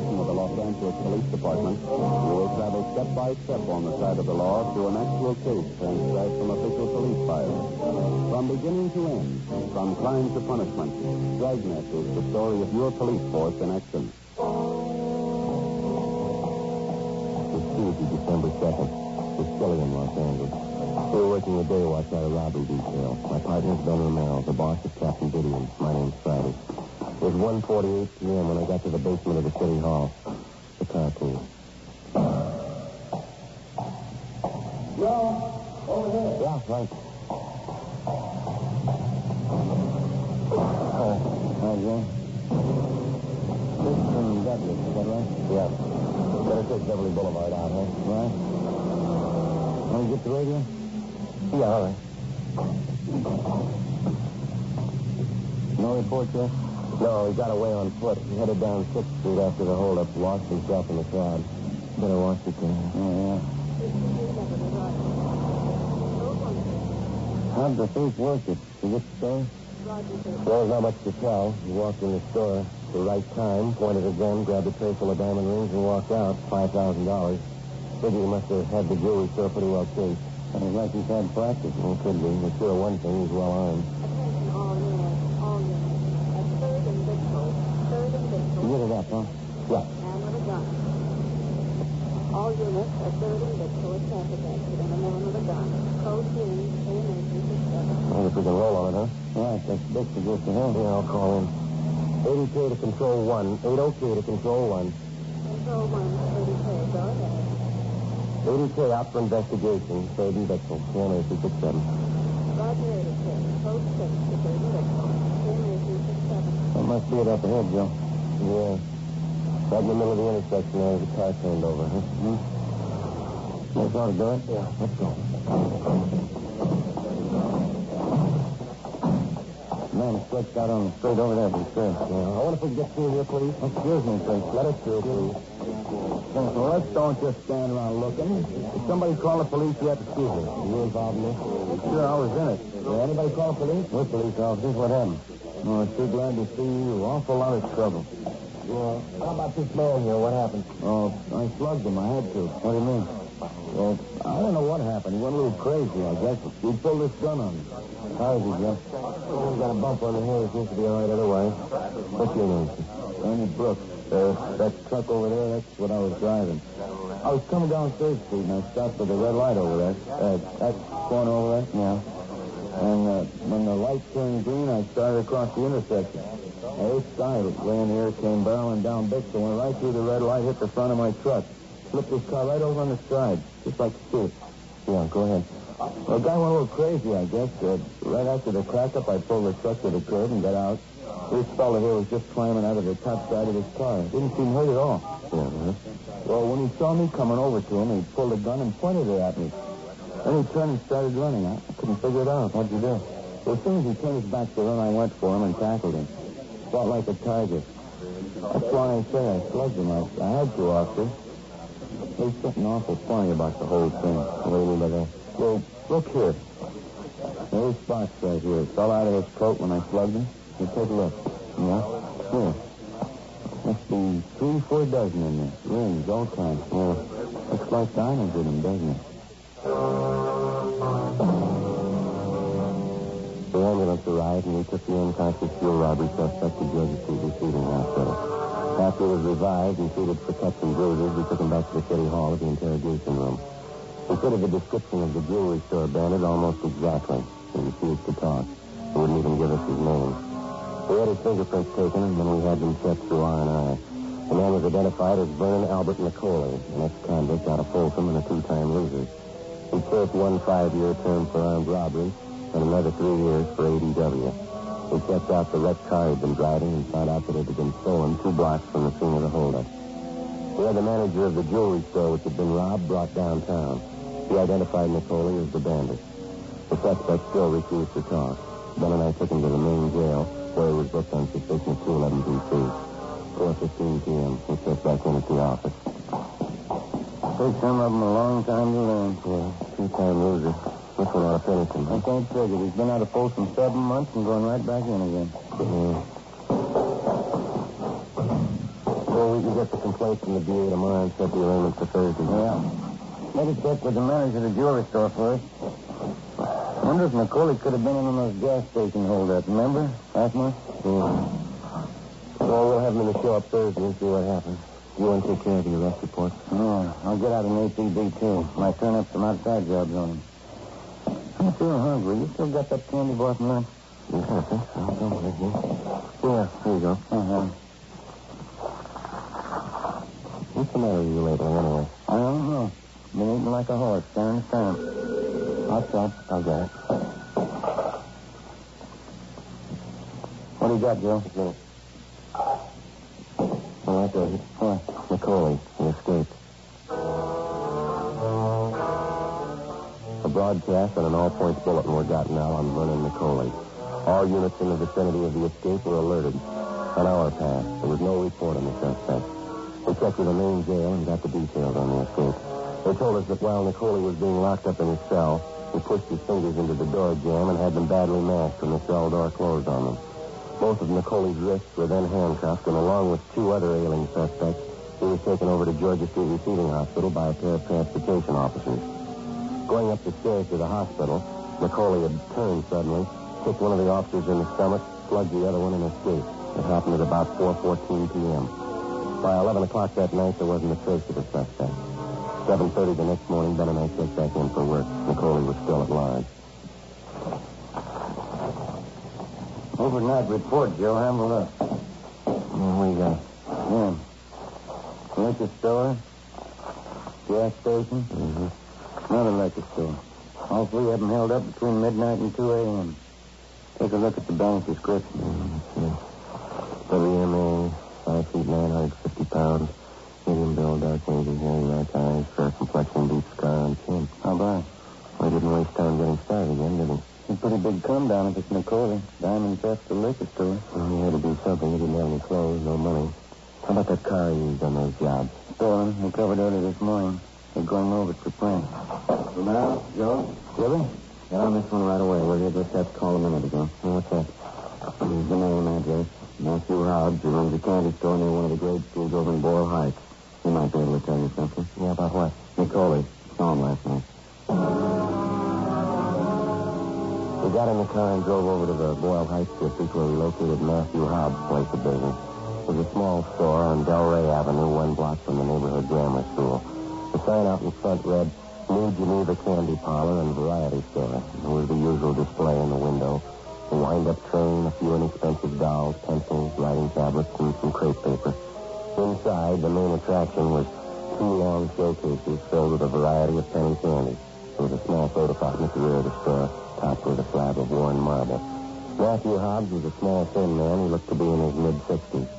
cooperation with the Los Angeles Police Department, you will travel step by step on the side of the law through an actual case transcribed from official police files. From beginning to end, from crime to punishment, Dragnet is the story of your police force in action. It's Tuesday, December 2nd. It's chilly in Los Angeles. We were working a day watch at a robbery detail. My partner's Ben Romero. The boss is Captain Didion. My name's Friday. It was 1.48 p.m. when I got to the basement of the city hall. The car please. Joe, over here. Yeah, right. Oh, hi, Joe. This is from Douglas, is that right? Yeah. Better take Beverly Boulevard out, huh? Right. Want to get the radio? Yeah, all right. No report yet? No, he got away on foot. He headed down 6th Street after the holdup, lost himself in the crowd. Better watch it, then. Oh, yeah. How'd the thief work it? Did you get the store? Well, there's not much to tell. He walked in the store at the right time, pointed a gun, grabbed a tray full of diamond rings, and walked out. $5,000. Figure he must have had the jewelry store pretty well cased. Sounds like he's had practice. Well, could be. But sure, one thing, he's well armed. Attention all units, all units. At third and Bixel, third and Bixel, You get it up, huh? Yeah. man with a gun. All units at third and a traffic accident, a man with a gun. Code green, KMH 67. Well, if we can roll on it, huh? Right, that's big to just ahead. Yeah, I'll call in. 80K to control one. 80K to control one. Control 1, 30K, go ahead. 80K out for investigation. Third and Bixel. KMH 67. Roger 80K, code 6 to third and Bixel, KMH 67. That must be it up ahead, Joe. Yeah. Right in the middle of the intersection there, a car turned over, huh? Mm-hmm. Let's ought to do it? Yeah. Let's go. Man stretched out on the street over there, but sure. Yeah. I wonder if we can get through here, please. Excuse me, please. Let us through, please. So let's don't just stand around looking. If somebody call the police yet? Excuse me. You involved in this? Sure, I was in it. Did anybody call the police? We're police officers. What happened? Oh, I'm too glad to see you. Awful lot of trouble. Yeah. How about this man here? What happened? Oh, I slugged him. I had to. What do you mean? Well, I don't know what happened. He went a little crazy, I guess. He pulled this gun on me. How is he, Jeff? Oh, he got a bump on the head. He seems to be all right otherwise. What's your name? Ernie Brooks. Uh, that truck over there, that's what I was driving. I was coming down Third Street, and I stopped at the red light over there. Uh, that corner over there? Yeah. And uh, when the light turned green, I started across the intersection. I side, it ran here, came barreling down Bixel, went right through the red light, hit the front of my truck. Flipped this car right over on the side, just like a shoot. Yeah, go ahead. Well, the guy went a little crazy, I guess. Uh, right after the crack-up, I pulled the truck to the curb and got out. This fellow here was just climbing out of the top side of his car. Didn't seem hurt at all. Yeah, huh? Well, when he saw me coming over to him, he pulled a gun and pointed it at me. Then he turned and started running. I couldn't figure it out. What'd you do? Well, as soon as he turned his back to run, I went for him and tackled him. Fought like a tiger. That's why I say I slugged him. I, I had to, officer. There's something awful funny about the whole thing. The way. Well, look here. There's spots right here. It fell out of his coat when I slugged him. You take a look. Yeah? Here. Must be three, four dozen in there. Rings, all kinds. Yeah. Looks like diamonds in them, doesn't it? The ambulance arrived and we took the unconscious fuel robbery suspect to Georgia Street Receiving Hospital. After he was revived and treated for cuts and bruises, we took him back to the city hall at the interrogation room. He fitted the description of the jewelry store bandit almost exactly. He refused to talk. He wouldn't even give us his name. We had his fingerprints taken, and then we had them checked through R&I. The man was identified as Vernon Albert McCauley, an ex-convict out of Folsom and a two-time loser. He served one five-year term for armed robbery and another three years for ADW. We checked out the wrecked car he'd been driving and found out that it had been stolen two blocks from the scene of the holdup. We had the manager of the jewelry store which had been robbed brought downtown. He identified Nicoli as the bandit. The suspect still refused to talk. Ben and I took him to the main jail, where he was booked on suspicion of 211 PC. 4.15 p.m. We checked back in at the office. Takes some of them a long time to learn. Yeah, two-time loser. This one ought to finish him. I can't figure. He's been out of post in seven months and going right back in again. Yeah. Well, we can get the complaint from the DA tomorrow and set the arraignment for Thursday. Yeah. Maybe check with the manager of the jewelry store first. I wonder if Nicoli could have been in on those gas station holdup, remember? Last month? Yeah. Well, we'll have him in the show up Thursday and see what happens. You want to take care of the arrest report? Yeah, I'll get out an APB, too. Might turn up some outside jobs on him. I'm feeling hungry. You still got that candy bar from lunch? Yeah, I think so. Don't worry, Yeah, here you go. Uh-huh. What's the matter with you lately, anyway? I don't know. Been eating like a horse, down town. I'll stop. I'll get it. What do you got, Joe? Minute. Oh, that does it. What? Nicoli. He escaped. Broadcast and an all-points bulletin were gotten out on Vernon Nicoli. All units in the vicinity of the escape were alerted. An hour passed. There was no report on the suspect. We checked with the main jail and got the details on the escape. They told us that while Nicoli was being locked up in his cell, he pushed his fingers into the door jamb and had them badly mashed when the cell door closed on them. Both of Nicoli's wrists were then handcuffed, and along with two other ailing suspects, he was taken over to Georgia Street Receiving Hospital by a pair of transportation officers. Going up the stairs to the hospital, Nicoli had turned suddenly, kicked one of the officers in the stomach, slugged the other one, and escaped. It happened at about 4.14 p.m. By 11 o'clock that night, there wasn't a trace of the suspect. 7.30 the next morning, Ben and I checked back in for work. Nicoli was still at large. Overnight report, Joe. Have a look. What do you got? Yeah. Liquor store, gas station, mm-hmm. Another liquor store. All three of them held up between midnight and 2 a.m. Take a look at the bank description. Mm-hmm. WMA, 5 feet 950 pounds. Medium build, dark wages, hairy black eyes, fair complexion, deep scar on chin. How about? He didn't waste time getting started again, did he? A pretty big come down if it's Nicoli. Diamond theft the liquor store. Well, he had to do something. He didn't have any clothes, no money. How about that car he used on those jobs? Stolen. Recovered early this morning. They're going over it for print. Now, Joe? Gibby? Get on this one right away, will you? Just to call a minute ago. Oh, what's that? The name, address. Matthew Hobbs, who runs a candy store near one of the great schools over in Boyle Heights. He might be able to tell you something. Yeah, about what? Nicoli. Saw him last night. We got in the car and drove over to the Boyle Heights district where we located Matthew Hobbs' place of business. It was a small store on Delray Avenue, one block from the neighborhood grammar school. The sign out in front read, New Geneva Candy Parlor and Variety Store. There was the usual display in the window. A wind-up train, a few inexpensive dolls, pencils, writing tablets, and some crepe paper. Inside, the main attraction was two long showcases filled with a variety of penny candies. There was a small fountain at the rear of the store, topped with a slab of worn marble. Matthew Hobbs was a small, thin man. He looked to be in his mid-sixties.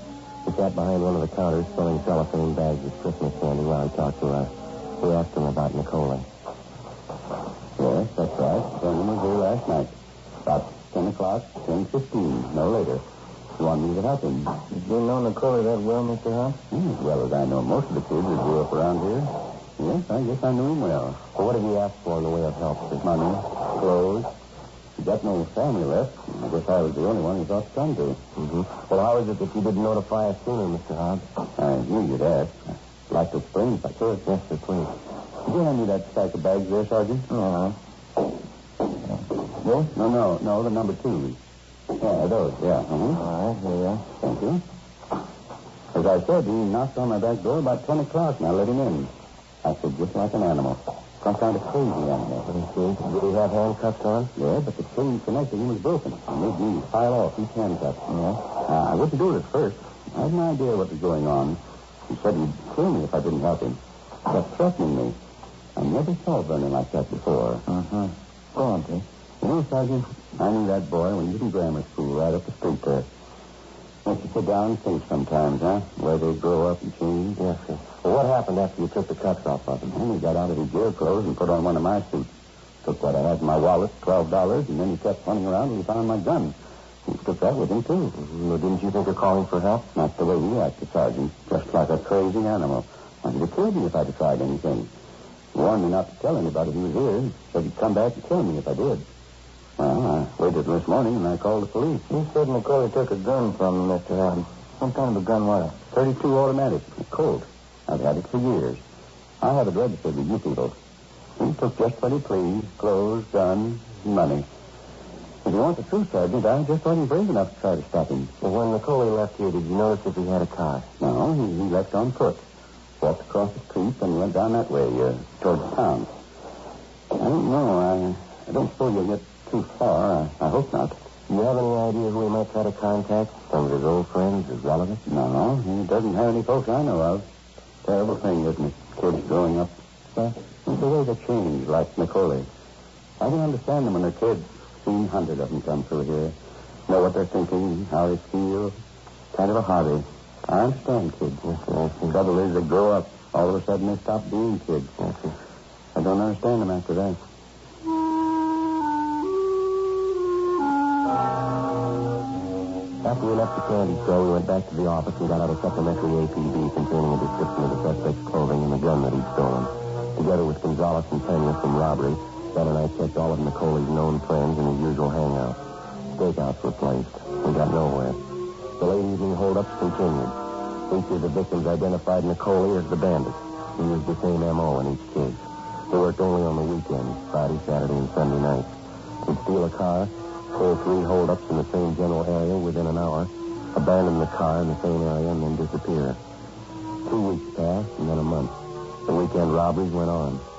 He sat behind one of the counters selling cellophane bags of Christmas candy while he talked to us. We asked him about Nicoli. Yes, that's right. Vernon was here last night. About 10 o'clock, 10.15, no later. You want me to help him? Did you know Nicoli that well, Mr. Hobbs? Hmm, as well as I know most of the kids that grew up around here. Yes, I guess I knew him well. Well, what did he ask for in the way of help? His money, clothes. He got no family left. I guess I was the only one he thought to come to. Mm-hmm. Well, how is it that you didn't notify us sooner, Mr. Hobbs? I knew you'd ask. Like to explain if I could. Yes, sir, please. Could you hand me that stack of bags there, Sergeant? Uh-huh. Yes? No, no, no, the number two. Yeah, those, yeah. Uh-huh. All right, here you are. Thank you. As I said, he knocked on my back door about 10 o'clock, and I let him in. Acted just like an animal. Some kind of crazy animal. Let me see. Did he have handcuffs on? Yeah, but the chain connecting him was broken. It made me file off each handcuff. Yeah. Uh, I wouldn't do it at first. I had no idea what was going on. He said he'd kill me if I didn't help him. Kept threatening me. I never saw Vernon like that before. Uh-huh. Go on, please. You know, Sergeant, I knew that boy when he was in grammar school right up the street there. Makes you sit down and think sometimes, huh? Where they grow up and change. Yes, sir. Well, what happened after you took the cuffs off of him? Then he got out of his jail clothes and put on one of my suits. Took what I had in my wallet, twelve dollars, and then he kept running around and he found my gun. He took that with him, too. Well, didn't you think of calling for help? Not the way he acted, Sergeant. Just like a crazy animal. Wanted to kill me if I tried anything. He warned me not to tell anybody he was here. Said he'd come back and kill me if I did. Well, I waited this morning and I called the police. You said McCauley took a gun from him, Mr. Adams. What kind of a gun was it? 32 automatic. A Colt. I've had it for years. I have it registered with you people. He took just what he pleased. Clothes, gun, money. If you want the truth, Sergeant, I just wasn't brave enough to try to stop him. Well, when McCauley left here, did you notice if he had a car? No, he, he left on foot. Walked across the street and went down that way, uh, towards town. I don't know. I, I don't suppose you'll get too far. I, I hope not. Do you have any idea who he might try to contact? Some of his old friends, his relatives? No, no. he doesn't have any folks I know of. Terrible thing, isn't it? Kids growing up. Well, the way they change, like Nicoli. I can understand them when they're kids. Seen hundred of them come through here. Know what they're thinking, how they feel. Kind of a hobby. I understand kids. The trouble is they grow up. All of a sudden they stop being kids. I don't understand them after that. After we left the candy store, we went back to the office and got out a supplementary APB containing a description of the suspect's clothing and the gun that he'd stolen. Together with Gonzalez and Pena from robbery, Ben and I checked all of Nicoli's known friends in his usual hangout. Stakeouts were placed. We got nowhere. The late evening holdups continued. Each of the victims identified Nicoli as the bandit. He used the same M.O. in each case. He worked only on the weekends, Friday, Saturday, and Sunday nights. He'd steal a car, pull three holdups in the same general area within an hour, abandon the car in the same area, and then disappear. Two weeks passed, and then a month. The weekend robberies went on.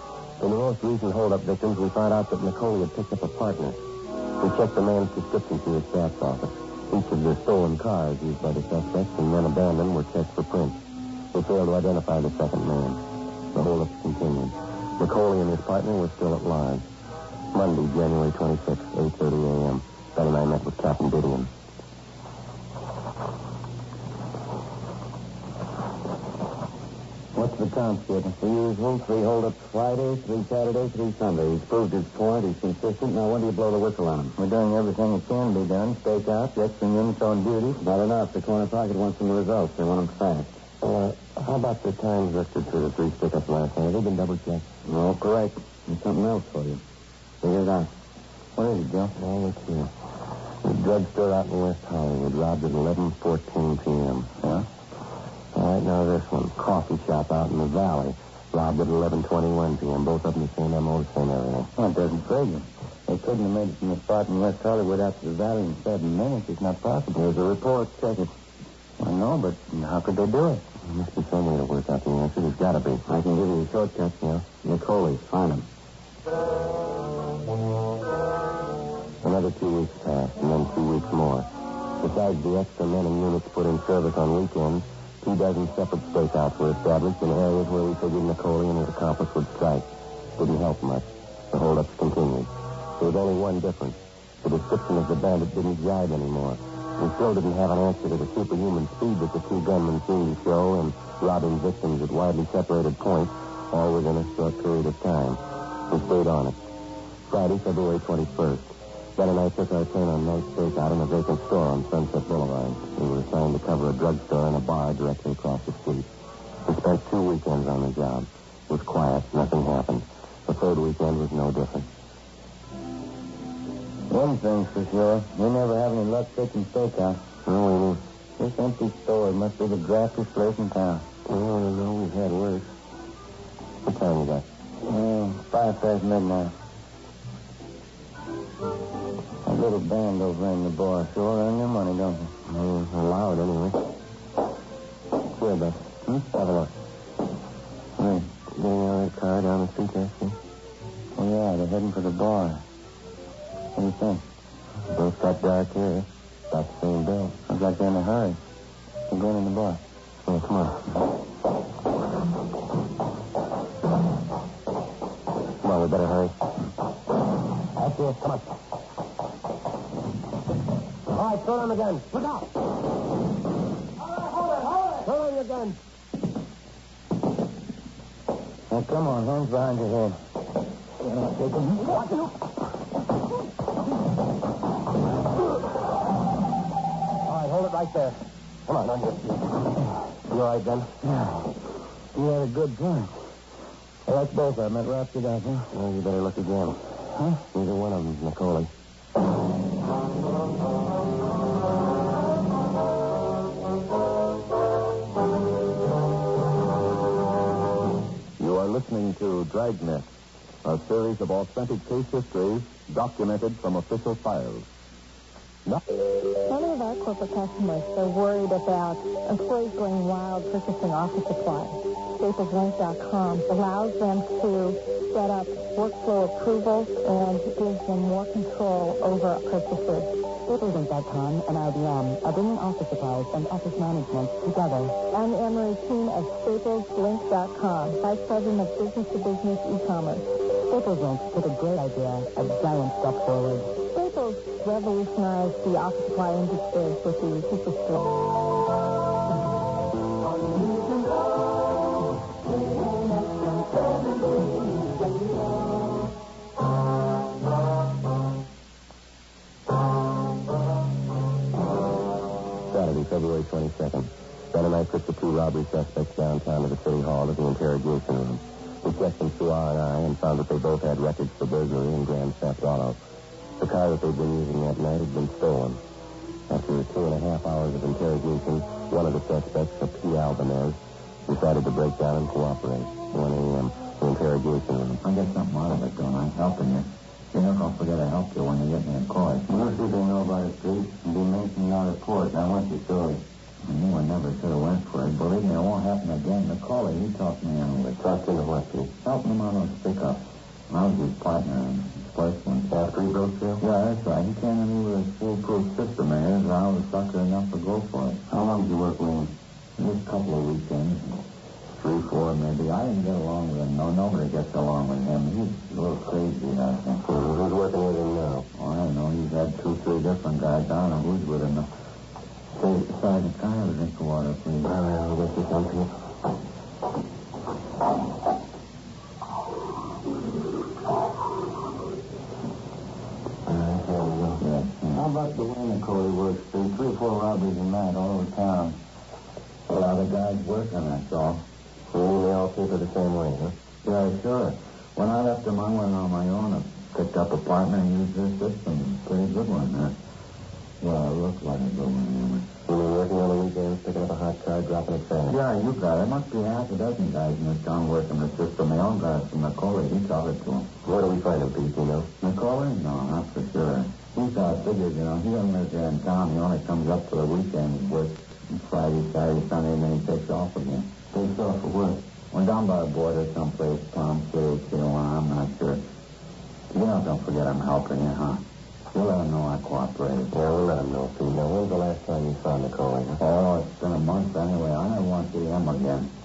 In the most recent holdup victims, we found out that Nicoli had picked up a partner. We checked the man's description through his staff's office. Each of the stolen cars used by the suspects and then abandoned were checked for prints. We failed to identify the second man. The holdup continued. Nicoli and his partner were still at large. Monday, January 26, 8.30 a.m. Ben and I met with Captain Didion. What's the kid? The usual. Three holdups Friday, three Saturday, three Sunday. He's proved his point. He's consistent. Now, when do you blow the whistle on him? We're doing everything that can be done. Stake out, Stakeout, extra units on duty. Not enough. The corner pocket wants some results. They want them fast. Uh, how about the times listed for the three stick-ups last night? Have they been double-checked? No, correct. And something else for you. Figure it out. What is it, Joe? Well, let's see. The drugstore out in West Hollywood robbed at 11.14 p.m. Yeah? All right, now this one. Coffee shop out in the valley. Robbed at 11.21 p.m. Both of them the same M.O., the same everything. Well, it doesn't figure. They couldn't have made it from the spot in West Hollywood out to the valley in seven minutes. It's not possible. There's a report. Check it. I know, but how could they do it? There must be some way to work out the answer. There's got to be. I can give you a shortcut. Yeah. Nicoli, find him. Another two weeks passed, and then two weeks more. Besides the extra men and units put in service on weekends, two dozen separate stakeouts were established in areas where we figured Nicoli and his accomplice would strike. Didn't help much. The holdups continued. There was only one difference. The description of the bandit didn't jive anymore. We still didn't have an answer to the superhuman speed that the two gunmen seemed to show in robbing victims at widely separated points, all within a short period of time. We stayed on it. Friday, February 21st. Ben and I took our turn on night stakeout in a vacant store on Sunset Boulevard. We were assigned to cover a drugstore and a bar directly across the street. We spent two weekends on the job. It was quiet. Nothing happened. The third weekend was no different. One thing's for sure. We never have any luck taking stakeout. No, we This empty store must be the draftiest place in town. Oh, no, we've had worse. What time you got? Oh, five past midnight. A little band over in the bar sure earn their money, don't they? Mm, allowed anyway. Here, Beth. Hmm? Have a look. Hey, getting out of that car down the street there, see? Oh, yeah, they're heading for the bar. What do you think? Both got dark hair. About the same bill. Sounds like they're in a hurry. They're going in the bar. Oh, come on. Come on, we better hurry. That's it. Come on. All right, throw down the gun. Look out. firing again. Now, come on, hands behind your head. You're not taking... Watch you. All right, hold it right there. Come on, on your feet. You all right, Ben? Yeah. You had a good point. Well, that's both of them. That wraps it up, huh? Well, you better look again. Huh? Neither one of them's Nicoli. Listening to Dragnet, a series of authentic case histories documented from official files. Many of our corporate customers are worried about employees going wild purchasing office supplies. StaplesLink.com allows them to set up workflow approvals and gives them more control over purchases. StaplesLink.com and IBM um, are bringing office supplies and office management together. I'm Anne Marie Keene of StaplesLink.com, Vice President of Business to Business E-commerce. Staples took a great idea, a giant step forward. Staples revolutionized the office supply industry with the superstore. February 22nd. Ben and I took the two robbery suspects downtown to the city hall to the interrogation room. We checked them through R and found that they both had records for burglary and grand theft auto. The car that they'd been using that night had been stolen. After two and a half hours of interrogation, one of the suspects, a P. Albanese, decided to break down and cooperate. 1 a.m., the interrogation room. I get something out of it, don't I? Helping you. You know, don't forget to help you when you get me in court. Most people know about it, Pete. And be making your report. Now, what's your story? I knew I never should have went for it. Believe me, it won't happen again. McCauley, he talked me into it. Talked into what, Pete? Helping him on those pickups. I was his partner in his first one. After he broke through? Yeah, that's right. He came to me with a foolproof system of his, and I was sucker enough to go for it. How long did you work with him? Just a couple of weekends. Three, four, maybe. I didn't get along with him. No, nobody gets along with him. He's a little crazy, I think. Who's working with him now? Oh, I don't know. He's had two, three different guys. I don't know who's with him. Say, Sergeant, can I have a drink of water, please? Right, I'll get you some, here in town. He only comes up for the weekend, works Friday, Saturday, Sunday, and then he takes off again. Takes off for work. Went down by the border someplace, Palm City, Tijuana, I'm not sure. You know, don't forget I'm helping you, huh? You'll let him know I cooperated. Yeah, we'll let him know, Pete. Now, when's the last time you saw Nicoli, huh? Oh, it's been a month anyway. I never want to see him again.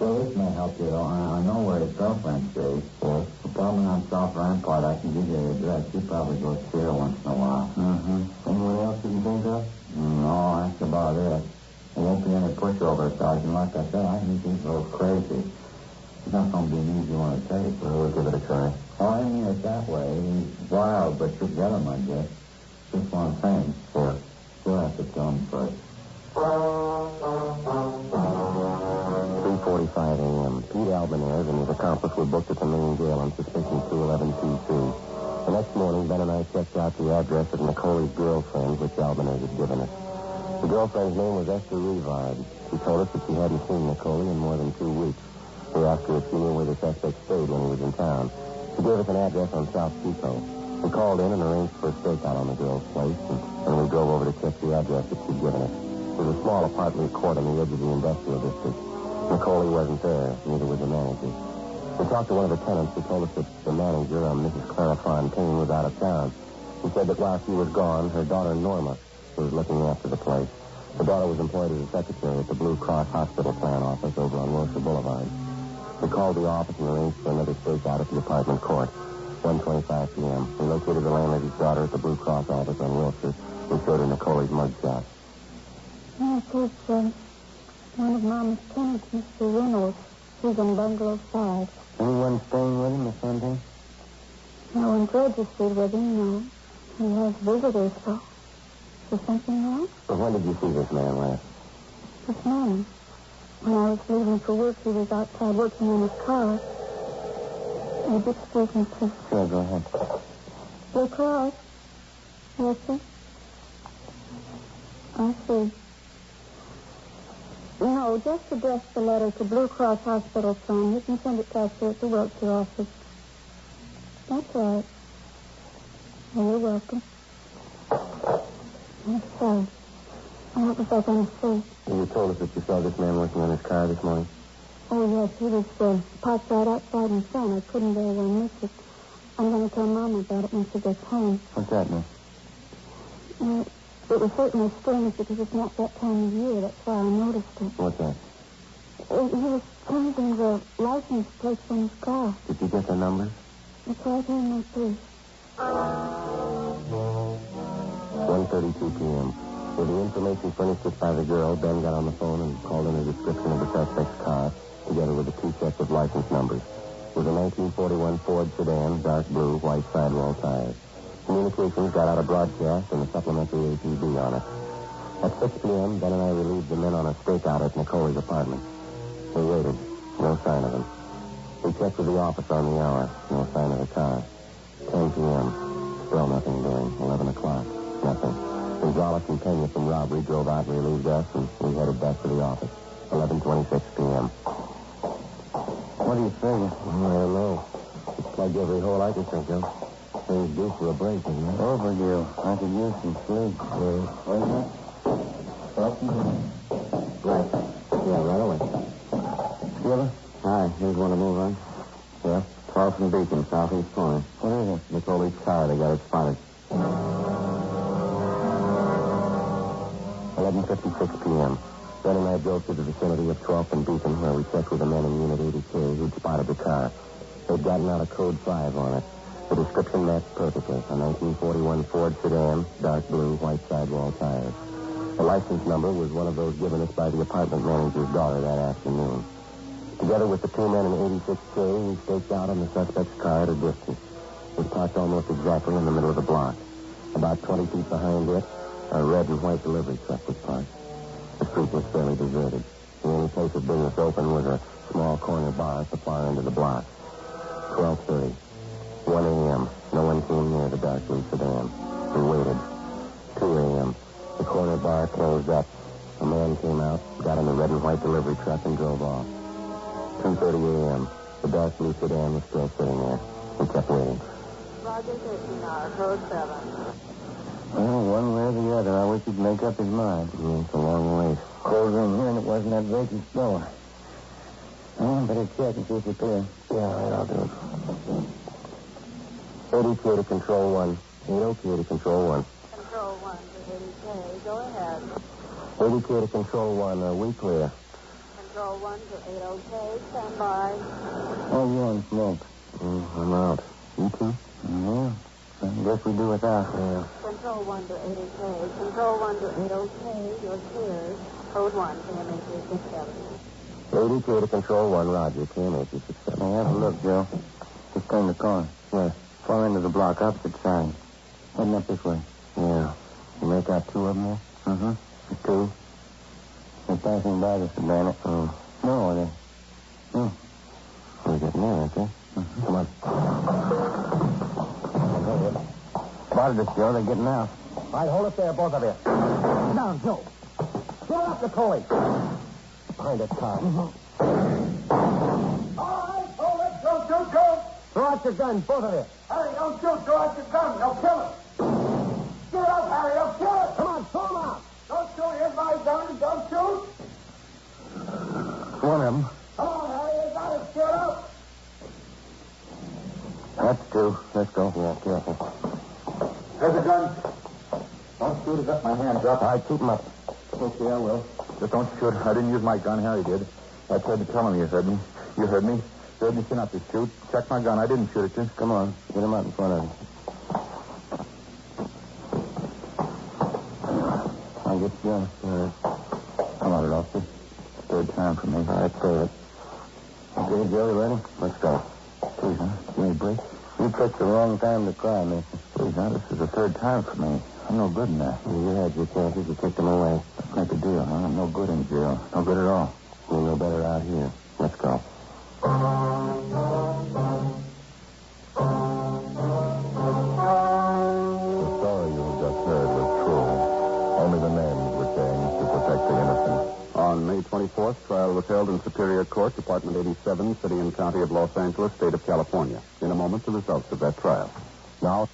So this may help you, though. I, I know where his girlfriend stays. Yeah? Probably on South Rampart. I can give you the address. She probably goes her once in a while. Mm-hmm. Anyone else you can think of? No, that's about it. There won't be any pushover, Sergeant. Like I said, I think he's a little crazy. It's not going to be an easy one to take. Well, we'll give it a try. Oh, I mean it that way. He's wild, but you'll get him, I guess. Just one thing. Yeah. You'll have to tell him first. 3.45 a.m. Pete Albanese and his accomplice were booked at the main jail on suspicion 211 PC. The next morning, Ben and I checked out the address of Nicoli's girlfriend, which Albanese had given us. The girlfriend's name was Esther Revard. She told us that she hadn't seen Nicoli in more than two weeks. We asked her if she knew where the suspect stayed when he was in town. She gave us an address on South Pico. We called in and arranged for a stakeout on the girl's place, and, and we drove over to check the address that she'd given us. Was a small apartment court on the edge of the industrial district. Nicoli wasn't there, neither was the manager. We talked to one of the tenants who told us that the manager, um, Mrs. Clara Fontaine, was out of town. He said that while she was gone, her daughter Norma was looking after the place. The daughter was employed as a secretary at the Blue Cross Hospital Plan office over on Wilshire Boulevard. We called the office and arranged for another stakeout at the apartment court. 1.25 p.m. We located the landlady's daughter at the Blue Cross office on Wilshire. We showed her Nicoli's mugshot. Oh, poor thing. One of Mama's tenants, Mr. Reynolds. He's in bungalow five. Anyone staying with him or something? No one registered with him, no. He has visitors, though. Is there something wrong? Well, when did you see this man last? This morning. When I was leaving for work, he was outside working on his car. Would you excuse me, please? Sure, go ahead. Blue Cross? Yes, sir? I see. No, just address the letter to Blue Cross Hospital, son. You can send it to us here at the Wilshire office. That's right. Well, you're welcome. Yes, sir. I hope it's going to see. You told us that you saw this man working on his car this morning. Oh, yes, he was uh, parked right outside in front. I couldn't very well miss it. I'm going to tell Mama about it when she gets home. What's that, man? Uh, it was certainly strange because it's not that time of year. That's why I noticed it. What's that? Uh, he was changing the license plate on his car. Did you get the numbers? It's right here in my purse. 1.32 p.m. With the information furnished us by the girl, Ben got on the phone and called in a description of the suspect's car, together with the two sets of license numbers. It was a 1941 Ford sedan, dark blue, white sidewall tires. Communications got out a broadcast and a supplementary APB on it. At 6 p.m., Ben and I relieved the men on a stakeout at Nicoli's apartment. We waited. No sign of him. We checked with the office on the hour. No sign of the car. 10 p.m. Still nothing doing. 11 o'clock. Nothing. Gonzalez and Pena from robbery drove out and relieved us, and we headed back to the office. 11.26 p.m. What do you think? I don't know. It's every hole I can think of. Things due for a break, isn't it? Overdue. I could use some sleep. Yeah. Wasn't it? Right. Yeah, right away. Skipper? Hi. Here's one to move on. Yeah? Carlson Beacon, southeast corner. What is it? Nicoli's car. They got it spotted. 11.56 p.m. Ben and I drove to the vicinity of 12th and Beacon, where we checked with the men in Unit 80K who'd spotted the car. They'd gotten out a code 5 on it. The description matched perfectly. A 1941 Ford sedan, dark blue, white sidewall tires. The license number was one of those given us by the apartment manager's daughter that afternoon. Together with the two men in 86K, we staked out on the suspect's car at a distance. It parked almost exactly in the middle of the block. About 20 feet behind it, a red and white delivery truck was parked. The street was fairly deserted. The only place of business open was a small corner bar at the far end of the block. 12.30. 1 a.m. No one came near the dark blue sedan. We waited. 2 a.m. The corner bar closed up. A man came out, got in the red and white delivery truck, and drove off. 2.30 a.m. The dark blue sedan was still sitting there. We kept waiting. Roger 13 hour, code 7. Well, one way or the other, I wish he'd make up his mind. Mm, it's a long way. Cold room here, and it wasn't that vacant store. Well, better check and see if you're clear. Yeah, all right, I'll do it. 80K to control one. 80K to control one. Control 1 to 80K. Go ahead. 80K to control one. Uh, we clear. Control 1 to 80K. Stand by. Oh, you on smoke? Mm, I'm out. You too? Yeah. I guess we do without. Yeah. Control 1 to 80K. Control 1 to 80K. You're cleared. Code 1, KMA 367. 80K to control one, Roger. KMA 367. Now, have a look, Joe. Just turn the corner. Where? Far end of the block, opposite side. Heading up this way. Yeah. You make out two of them there? Mm-hmm. The two? They're passing by the sedan. Oh. No, are they? Oh. We're getting there, aren't they? Mm-hmm. Come on. Spotted us, Joe. They're getting out. All right, hold it there, both of you. Down, Joe. Give it up, Nicoli. Behind that car. Mm-hmm. All right, hold it. Don't shoot, don't. Throw out your guns, both of you. Harry, don't shoot. Throw out your gun. They'll kill him. Get up, Harry. They'll kill him. Come on, throw them out. Don't shoot. Here's my gun. Don't shoot. One of them. Come on, Harry. You got it. Get up. That's two. Let's go. Yeah, careful. There's a gun. Don't shoot. I got my hands up. All right, keep them up. Okay, I will. Just don't shoot. I didn't use my gun. Harry did. I tried to tell him you heard me. You heard me. Heard me say not to shoot. Check my gun. I didn't shoot at you. Come on. Get him out in front of you. I'll get you. All right. Come on, officer. third time for me. All right, it. Okay, Joey, ready? Let's go. Please, huh? Give me a break. You picked the wrong time to cry, mister. Please, huh? This is the third time for me. I'm no good in that. You had your chances. You kicked them away. Let's make a deal, huh? I'm no good in jail. No good at all. No better out here. Department 87, City and County of Los Angeles, State of California. In a moment, the results of that trial. Now,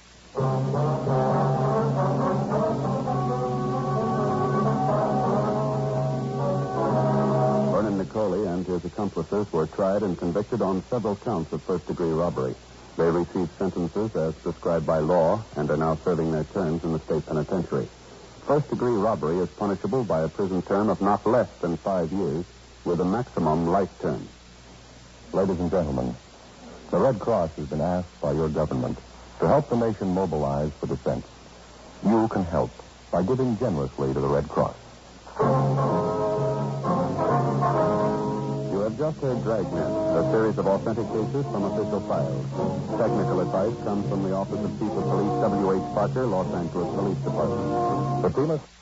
Vernon Nicoli and his accomplices were tried and convicted on several counts of first-degree robbery. They received sentences as prescribed by law and are now serving their terms in the state penitentiary. First-degree robbery is punishable by a prison term of not less than five years with a maximum life term. Ladies and gentlemen, the Red Cross has been asked by your government to help the nation mobilize for defense. You can help by giving generously to the Red Cross. You have just heard Dragnet, a series of authentic cases from official files. Technical advice comes from the Office of Chief of Police W.H. Parker, Los Angeles Police Department. The